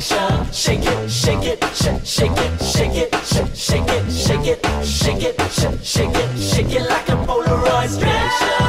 shake, Shake it, shake it, shake, shake it, shake it, sh- shake it, shake it, shake it, shake it, shake it like a Polaroid picture.